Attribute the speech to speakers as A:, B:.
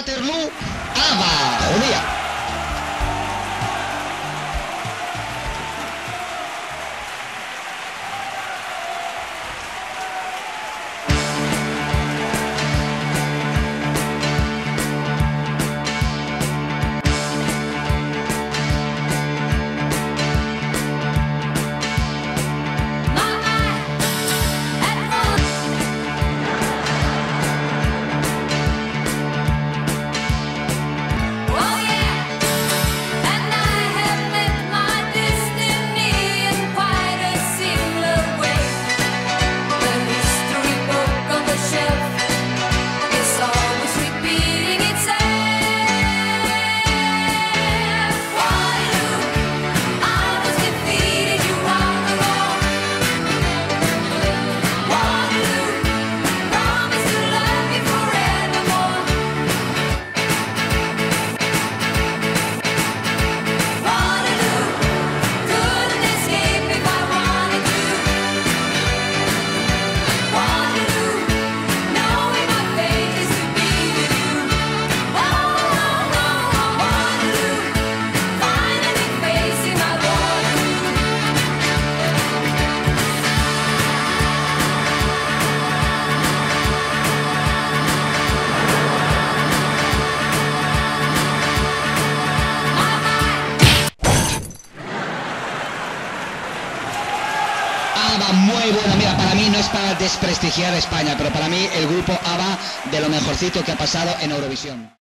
A: Waterloo, Ava, judía. ABBA muy buena. Mira, para mí no es para desprestigiar a España, pero para mí el grupo ABBA de lo mejorcito que ha pasado en Eurovisión.